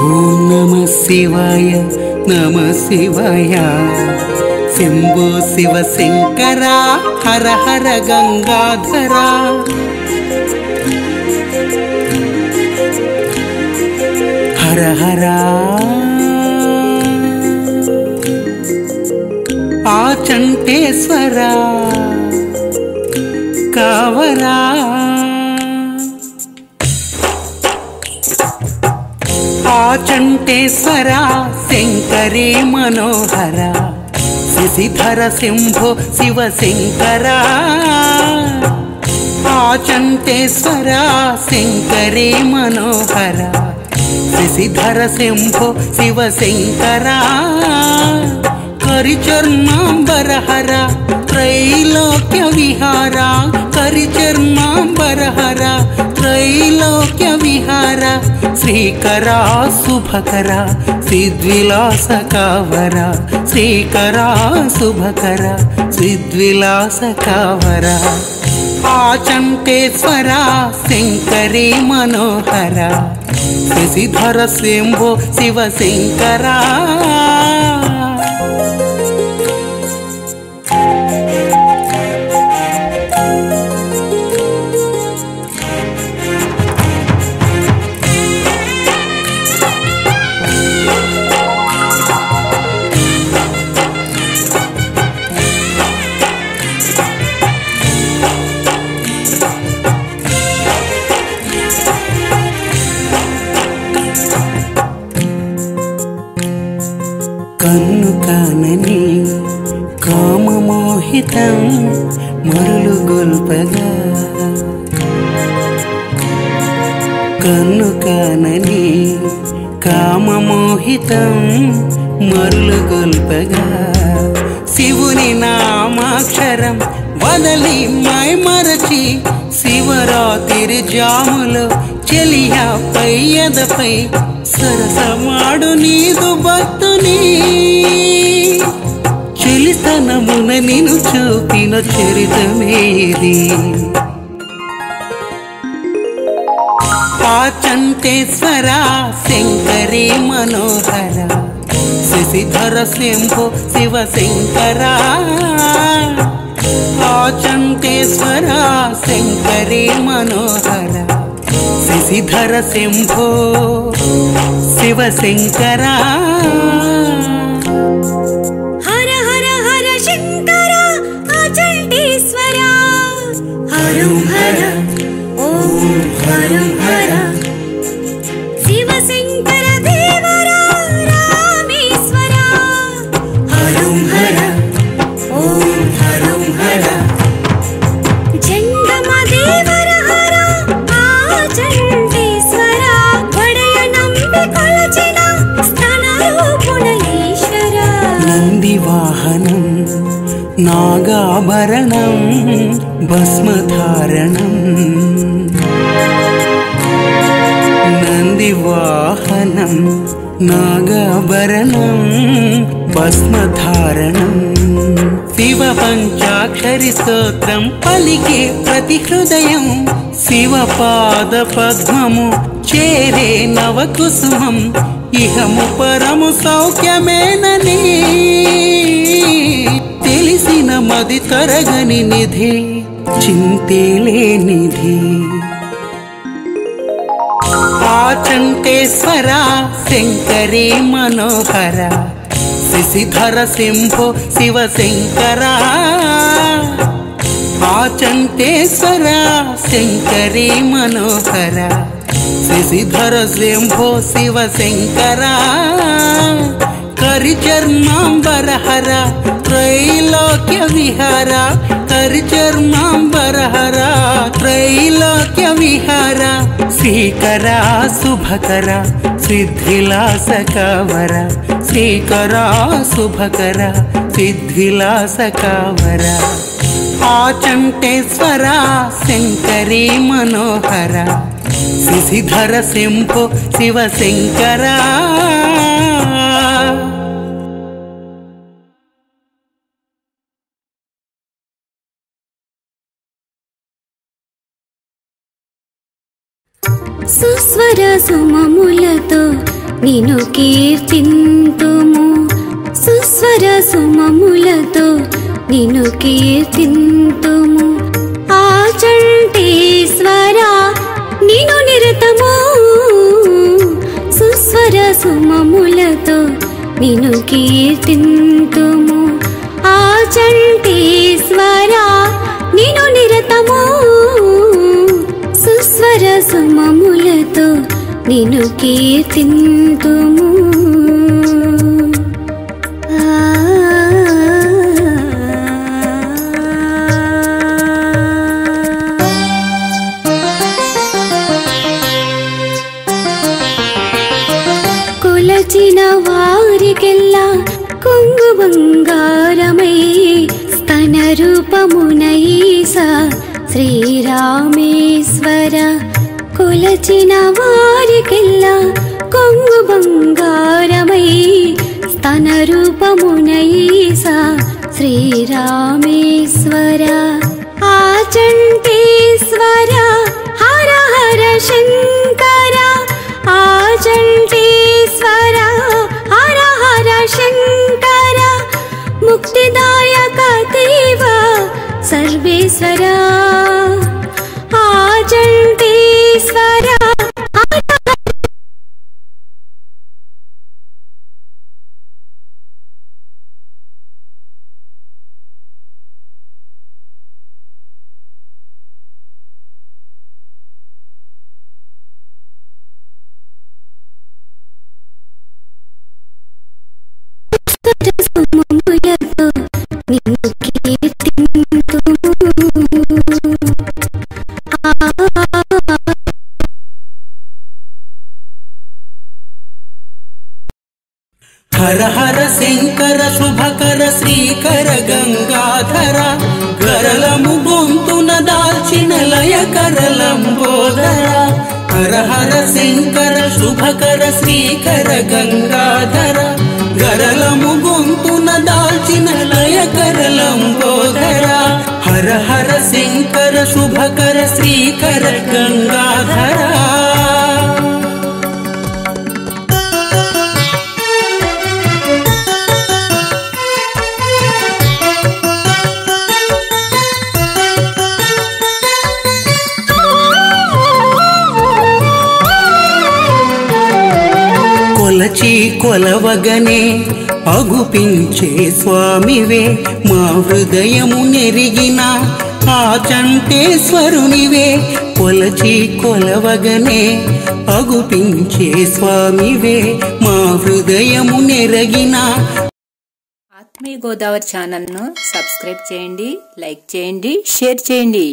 ఓం నమ శివాయ నమ శివాయ. శంభో శివ శంకర హర హర గంగాధర. హర హర. ఆచంటేశ్వర కావరా. ఆచంటేశ్వర శంకరే మనోహర. శశిధర శంభో శివ శంకర ఆచంటేశ్వర శంకరే మనోహర. శశిధర శంభో శివ శంకర కరిచర్మాంబరహర త్రైలోక్య విహార. కరిచర్మాంబరహర త్రైలోక్య విహార శ్రీకర శుభకర సిద్విలాస కావర శ్రీకర శుభకర సిద్విలాస కావర ఆచంటేశ్వర శంకరే మనోహర కామమోహితం మరులు గొల్పగా. కన్ను కానని కామమోహితం మరులు గొల్పగా. శివుని నామాక్షరం వదలి మై మరచి శివరాత్రి జాములో చెలియా ఎదపై సరసమాడు నీదు భక్తుని. చెలితనమున నిన్ను చూపిన చరితమేది. ఆచంతేశ్వర శంకరే మనోహర శశిధర శంభో శివ శంకర ఆచంతేశ్వర శంకరే మనోహర శశిధర శంభో శివ శంకరా हर ॐ हर हर నాగాభరణం భస్మధారణం. నంది వాహనం నాగాభరణం భస్మధారణం. శివ పంచాక్షరి స్తోత్రం పలికే ప్రతి హృదయం శివ పాద పద్మము చేరే నవ కుసుమం ఇహము పరము సౌఖ్యమేనని తెలిసిన మది తరగని నిధి చింతేలే నిధి ఆచంటేశ్వర శంకరే మనోహర శశిధర శంభో శివ శంకర ఆచంటేశ్వర శంకరే మనోహర శశిధర శంభో శివ శంకరా కరిచర్మాంబరహర త్రైలోక్య విహార కరిచర్మాంబరహర త్రైలోక్య విహార శ్రీకర శుభకర సిద్ధిలాస కవర శ్రీకర శుభకర సిద్ధిలాస కవర ఆచంటేశ్వర శంకరీ సుస్వర సుమములతో నిన్ను కీర్తింతుము. సుస్వర సుమములతో నిన్ను కీర్తింతుము. ఆచంటేశ్వర నిను నిరతము. సుస్వర సుమములతో నిన్ను కీర్తింతుము. ఆచంటేశ్వర నిను నిరతము. నిను కీర్తింతుము. కొలచిన వారికెల్లా కొంగు బంగారమై స్తన రూపమునైసా శ్రీరామేశ్వర కొలచిన వారికెల్లా కొంగు బంగారమై స్తన రూపమునైస శ్రీరామేశ్వర ఆచంటేశ్వర హర హర శంకర ఆచంటేశ్వర హర హర శంకర ముక్తిదాయక దేవ సర్వేశ్వర हर लम्बोदरा हर हर शङ्कर शुभकर श्रीकर गङ्गाधर गरलमु गरलु न दालचिन दया कर लम्बो हर हर शङ्कर शुभकर श्रीकर गङ्गाधरा కొలచి కొలవగనే అగుపించే స్వామివే మా హృదయము నెరిగిన ఆ చంటేశ్వరునివే. కొలచి కొలవగనే అగుపించే స్వామివే మా హృదయము నెరగిన. ఆత్మీయ గోదావరి ఛానల్ను సబ్స్క్రైబ్ చేయండి లైక్ చేయండి షేర్ చేయండి.